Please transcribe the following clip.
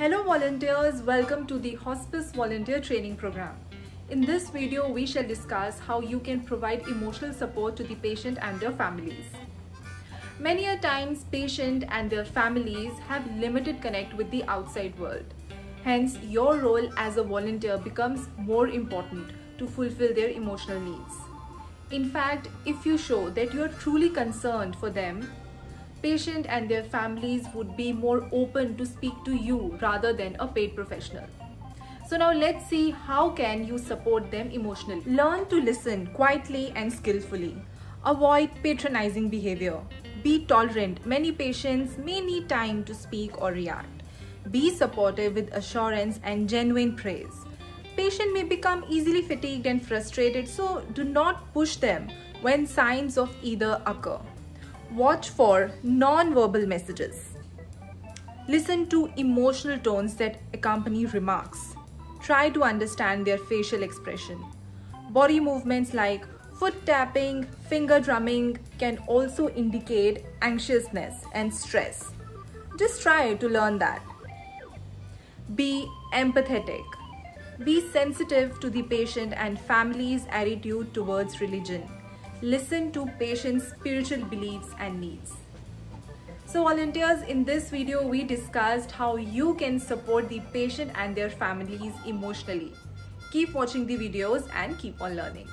Hello volunteers, welcome to the Hospice Volunteer Training Program. In this video, we shall discuss how you can provide emotional support to the patient and their families. Many a times, patient and their families have limited connect with the outside world. Hence, your role as a volunteer becomes more important to fulfill their emotional needs. In fact, if you show that you are truly concerned for them, patient and their families would be more open to speak to you rather than a paid professional. So now let's see how can you support them emotionally. Learn to listen quietly and skillfully. Avoid patronizing behavior. Be tolerant. Many patients may need time to speak or react. Be supportive with assurance and genuine praise. Patient may become easily fatigued and frustrated, so do not push them when signs of either occur. Watch for non-verbal messages. Listen to emotional tones that accompany remarks. Try to understand their facial expression. Body movements like foot tapping, finger drumming can also indicate anxiousness and stress. Just try to learn that. Be empathetic. Be sensitive to the patient and family's attitude towards religion listen to patients' spiritual beliefs and needs. So volunteers, in this video, we discussed how you can support the patient and their families emotionally. Keep watching the videos and keep on learning.